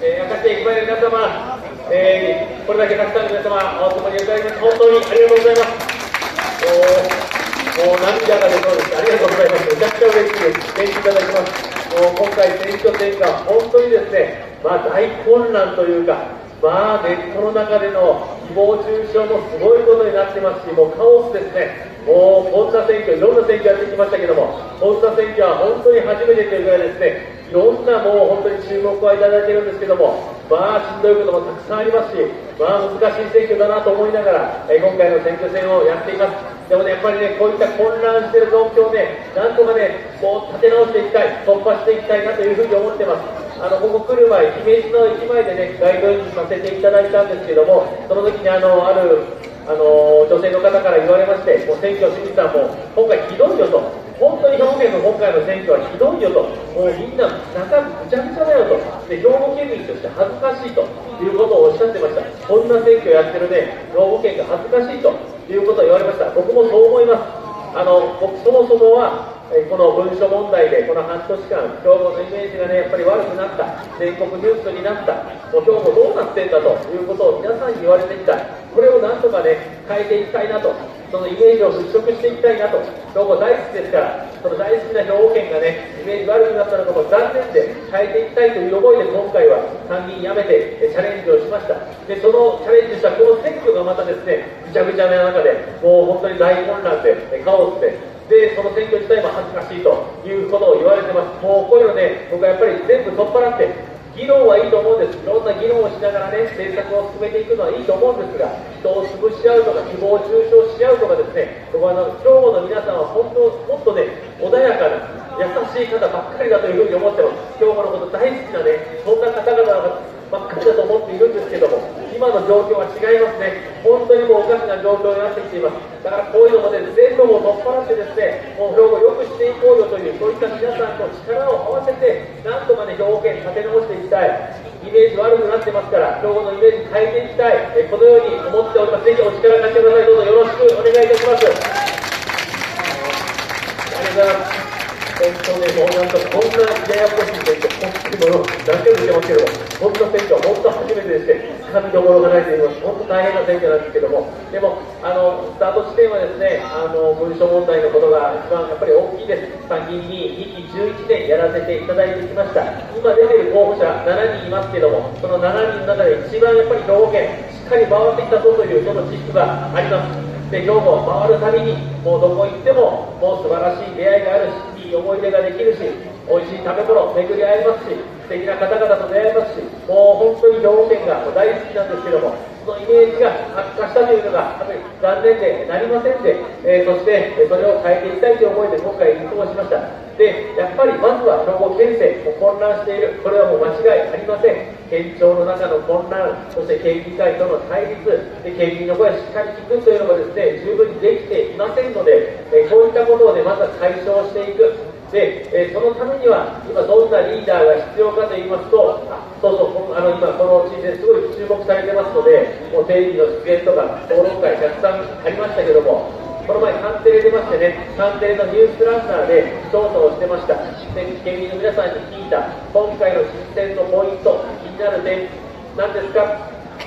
えー、明石駅前の皆様、えー、これだけたくさんの皆様、お共にいただきまして、本当にありがとうございます。もう涙が出そうです。ありがとうございます。めちゃくちゃ嬉しいです。元気いただきます。もう今回選挙戦が本当にですね、まあ大混乱というか、まあネットの中での誹謗中傷もすごいことになってますし、もうカオスですね。もうこんな選挙、いろんな選挙やってきましたけども、こんな選挙は本当に初めてというぐらいですね、いろんなもう本当に注目はいただいてるんですけども、まあしんどいこともたくさんありますし、まあ難しい選挙だなと思いながら、え今回の選挙戦をやっています。でもね、やっぱりね、こういった混乱している状況をね、なんとかね、こう立て直していきたい、突破していきたいなというふうに思ってます。あの、ここ来る前、姫路の駅前でね、ガイドインさせていただいたんですけども、その時にあの、ある、あの、女性の方から言われまして、もう選挙清水さんも、今回ひどいよと。本当に兵庫県の今回の選挙はひどいよと、もうみんな中ぐちゃぐちゃだよと、で兵庫県民として恥ずかしいということをおっしゃってました、こんな選挙やってるね、兵庫県が恥ずかしいということを言われました、僕もそう思います。あの僕そもそもはこの文書問題でこの半年間、兵庫のイメージがね、やっぱり悪くなった、全国ニュースになった、もう兵庫どうなってんだということを皆さんに言われてきた、これをなんとかね、変えていきたいなとそのイメージを払拭していきたいなと、兵庫大好きですから、その大好きな兵庫県がね、イメージ悪くなったのかも残念で変えていきたいという思いで今回は参議院辞めてチャレンジをしました。で、そのチャレンジしたこの選挙がまたですね、ぐちゃぐちゃな中で、もう本当に大混乱で、カオスで、で、その選挙自体も恥ずかしいということを言われてます。もうこういうのね、僕はやっぱり全部取っ払って、議論はいいと思うんです。いろんな議論をしながらね、政策を進めていくのはいいと思うんですが、人を潰し合うとか、誹謗中傷し合うとかですね、僕はあの、兵庫の皆さんは本当、もっとね、穏やかな、優しい方ばっかりだというふうに思ってます。兵庫のこと大好きなね、そんな方々がっかりだと思っているんですけの状況は違いますね。本当にもうおかしな状況になってきています。だからこういうのもね、全部も取っ払ってですね、もう兵庫よくしていこうよという、そういった皆さんの力を合わせて、なんとかね、兵庫県立て直していきたい。イメージ悪くなってますから、兵庫のイメージ変えていきたい。えこのように思っております。ぜひお力貸してください。どうぞよろしくお願いいたします。ありがとうございます。本当ね、もうなんかこんなややこしい選挙、本当にもの何回も言ってますけども、こんな選挙は本当初めてでして、つかみどころがないと言います、本当大変な選挙なんですけども、でも、あのスタート地点はですね、あの文書問題のことが一番やっぱり大きいです。参議院議員2期11年やらせていただいてきました。今出ている候補者7人いますけども、その7人の中で一番やっぱり兵庫県、しっかり回ってきたぞというその自負があります。で今日も回るたびにもうどこ行ってももう素晴らしい出会いがあるしいい思い出ができるし美味しい食べ物巡り合えますし素敵な方々と出会えますしもう本当に兵庫県が大好きなんですけどもそのイメージが悪化したというのが残念でなりませんで、えー、そしてそれを変えていきたいという思いで今回立候補しました。でやっぱりまずは兵庫県政混乱しているこれはもう間違いありません県庁の中の混乱、そして県議会との対立、で県民の声をしっかり聞くというのがですね、十分にできていませんので、えこういったことをね、まずは解消していく。で、えそのためには、今どんなリーダーが必要かと言いますと、あそうそう、あの今この地ですごい注目されてますので、もうテレビの出演とか討論会たくさんありましたけども、この前、カンテレ出ましてね、カンテレのニュースランナーで調査をしてました。県民の皆さんに聞いた、今回の実践のポイント、気になる点、何ですか？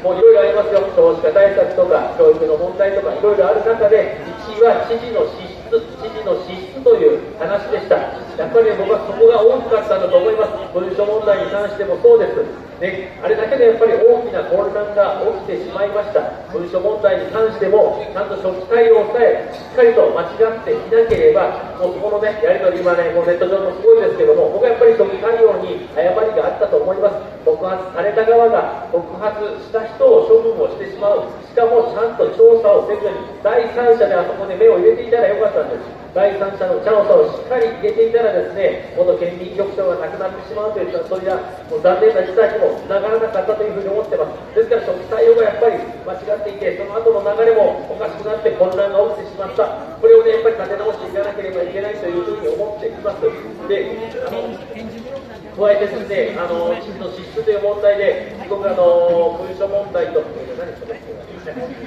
もういろいろありますよ。少子化対策とか、教育の問題とか、いろいろある中で、1位は知事の支出知事の資質という話でした。やっぱり、僕はそこが大きかったんだと思います。文書問題に関してもそうです。ね、あれだけでやっぱり大きな混乱が起きてしまいました。文書問題に関しても、ちゃんと初期対応さえしっかりと間違っていなければ、もうそこのね、やり取り今ね、もうネット上もすごいですけども、僕はやっぱり初期対応に誤りがあったと思います。告発された側が告発した人を処分をしてしまう。しかもちゃんと調査をせずに、第三者であそこで目を入れていたらよかったんです。第三者の調査をしっかり入れていたらですね、元県民局長が亡くなってしまうという、そういうもう残念な事態にもつながらなかったというふうに思ってます。ですから、初期対応がやっぱり間違っていて、その後の流れもおかしくなって混乱が起きてしまった。これをね、やっぱり立て直していかなければいけないというふうに思っています。で、あの加えてですね、あの知事の資質という問題で、すごくあの文書問題と、何ですか、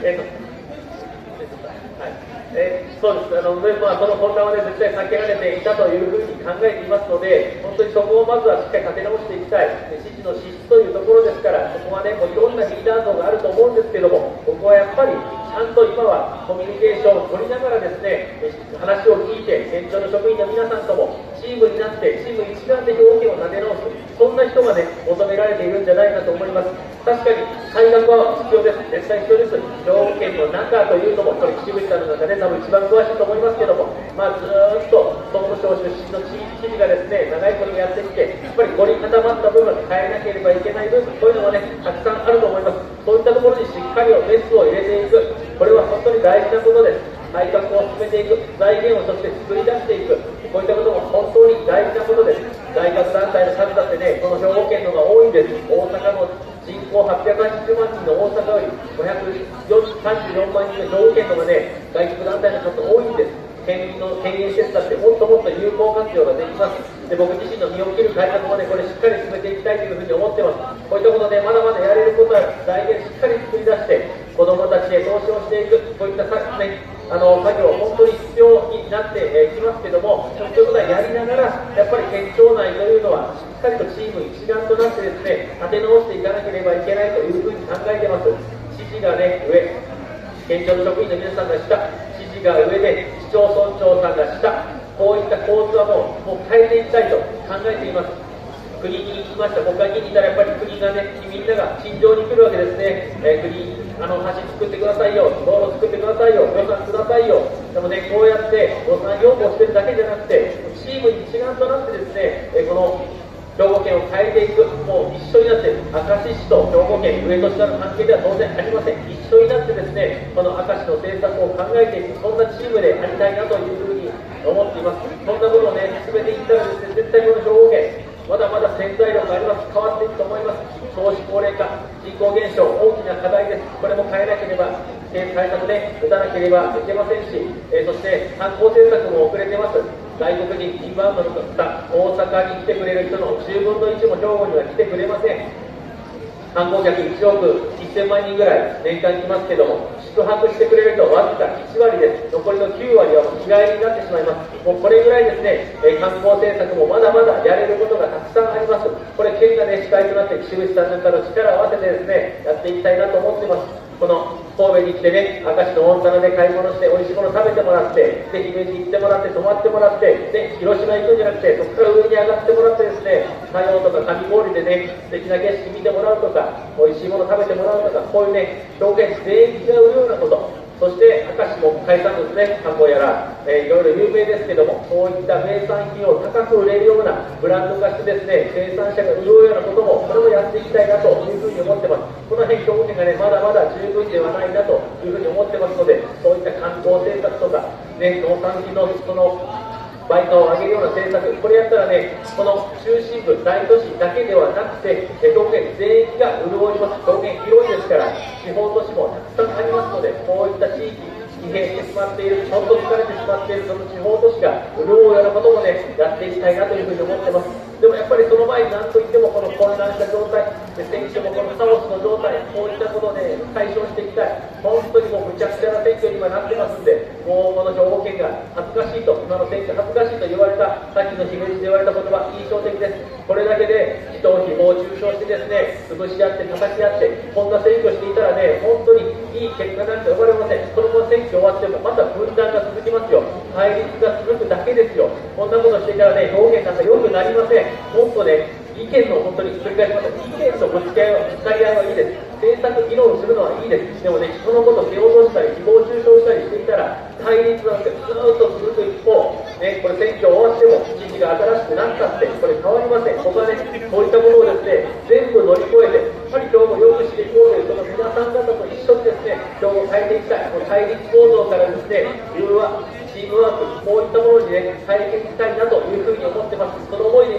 えーはいえー、そうです。あの、まあ、その混乱は、ね、絶対避けられていたというふうに考えていますので、本当にそこをまずはしっかり立て直していきたい、指示の資質というところですから、ここはね、もういろんなリーダー像があると思うんですけども、ここはやっぱり、ちゃんと今はコミュニケーションを取りながらですね、話を聞いて、県庁の職員の皆さんともチームになって、チーム一丸で表現を立て直す、そんな人がね、求められているんじゃないかと思います。確かに、改革は必要です。絶対必要です。兵庫県の中というのも、これ、岸口さんの中で多分一番詳しいと思いますけども、まあ、ずっと総務省出身の地域知事がですね、長いことやってきて、やっぱり凝り固まった部分、変えなければいけない部分、こういうのもね、たくさんあると思います。そういったところにしっかりメスを入れていく、これは本当に大事なことです。改革を進めていく、財源をそして作り出していく、こういったことも本当に大事なことです。大学団体の数だってね、この兵庫県のが多いんです。大阪の人口880万人の大阪より534万人の兵庫県のがね、外国団体の数多いんです。県民の県営施設だってもっともっと有効活用ができます。で僕自身の身を切る改革もね、これしっかり進めていきたいというふうに思ってます。こういったことで、まだまだやれることは財源しっかり作り出して、子どもたちへ投資をしていく、こういったさ、ね、あの作業、本当に必要になってきますけども、そういうことはやりながら、やっぱり県庁内というのは、しっかりとチーム一丸となってですね、立て直していかなければいけないというふうに考えてます。指示がね、上、県庁の職員の皆さんが下、指示が上で、市町村長さんが下、こういった構図はもうもう変えていきたいと考えています。国に行きました、国会議員にいたらやっぱり国がね、みんなが陳情に来るわけですね、えー、国、あの橋作ってくださいよ、道路作ってくださいよ、予算くださいよ、でもね、こうやって予算要望してるだけじゃなくて、チーム一丸となってですね、えー、この兵庫県を変えていく、もう一緒になって、明石市と兵庫県、上と下の関係では当然ありません、一緒になってですね、この明石の政策を考えていく、そんなチームでありたいなというふうに思っています。そんなことをね、進めていったらですね、絶対この兵庫県、まだまだ潜在力があります。変わっていくと思います。少子高齢化、人口減少、大きな課題です。これも変えなければ政、対策で打たなければいけませんし、えー、そして観光政策も遅れてます。外国人インバウンドの方、大阪に来てくれる人の10分の1も兵庫には来てくれません。観光客1億1000万人ぐらい年間来ますけども、宿泊してくれる人はわずか1割です。残りの9割はもう日帰りになってしまいます。もうこれぐらいですね、え観光政策もまだまだやれることがたくさんあります。これ県がね、司会となって岸口さんなんかの力を合わせてですね、やっていきたいなと思ってます。この神戸に来てね、明石の温泉で買い物して、美味しいもの食べてもらって、で、姫路行ってもらって、泊まってもらって、で、広島行くんじゃなくて、そこから上に上がってもらってですね、太陽とかかき氷でね、素敵な景色見てもらうとか、美味しいもの食べてもらうとか、こういうね、表現全員違うようなこと、そして明石も海産物ね、観光やら、えー、いろいろ有名ですけども、そういった名産品を高く売れるようなブランド化してですね、生産者が潤うようなことも、これもやっていきたいなというふうに思ってます。この辺、表現がね、まだまだ十分ではないなというふうに思ってますので、そういった観光政策とか、ね、農産品のその倍価を上げるような政策、これやったらね、この中心部、大都市だけではなくて、道県全域が潤います。道県広いですから、地方都市もたくさんありますので、こういった地域、疲弊してしまっている、本当疲れてしまっているその地方都市が潤うようなこともね、やっていきたいなというふうに思ってます。でもやっぱりその前に何といってもこの混乱した状態、選挙もこのカオスの状態、こういったことで解消していきたい、本当にもうむちゃくちゃな選挙に今なってますんで、もうこの兵庫県が恥ずかしいと、今の選挙恥ずかしいと言われた、さっきの姫路で言われた言葉、印象的です。これだけで人を誹謗中傷してですね、潰し合って、叩き合って、こんな選挙していたらね、本当にいい結果なんて呼ばれません。このまま選挙終わってもまた分断が続きますよ。対立が続くだけですよ。こんなことしていたらね、表現なんか良くなりません。もっとね、意見の本当に繰り返します意見のぶつけ合いは、ぶつかり合いはいいです。政策議論するのはいいです。でもね、人のことを蹴落としたり、誹謗中傷したりしていたら、対立なんてずっと続く一方、ね、これ選挙終わっても、知事が新しくなったって、これ変わりません。僕はね、こういったものをですね、全部乗り越えて、やっぱり今日もよくしていこうという、その皆さん方と一緒にですね、今日も変えていきたい。この対立構造からですね、理由はチームワーク、こういったものにね、変えていきたいなというふうに思って。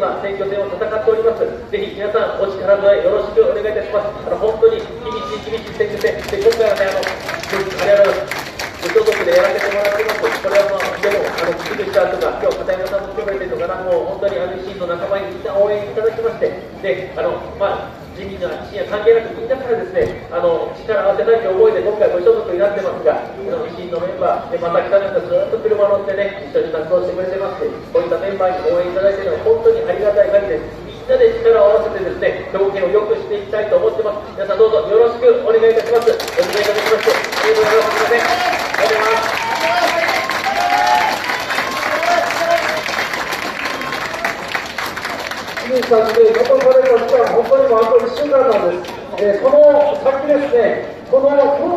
今、選挙戦を戦っております。ぜひ皆さん、お力添えよろしくお願いいたします。あの本当に厳しい厳しい選挙戦、で今回はね、あの、ありがとうございます。無所属でやらせてもらってます。これはまあ、でも、あの、菊池さんとか、今日片山さんも含めてとかな、もう本当に RC の仲間にみんな応援いただきまして、で、あの、まあ、自民の地や関係なくみんなからですね、あの、力を合わせたいと思いで今回ご所属になってますが、維新のメンバー、で、また北なんずっと車乗ってね、一緒に活動してくれてますし、こういったメンバーに応援いただいているのは本当にありがたい限りです。みんなで力を合わせてですね、条件を良くしていきたいと思ってます。皆さんどうぞよろしくお願いいたします。お願いいたしまして、ありがとうございます。すいません。ありがとうございます。にさして残された時間、本当にもうあと1週間なんです。えー、この先で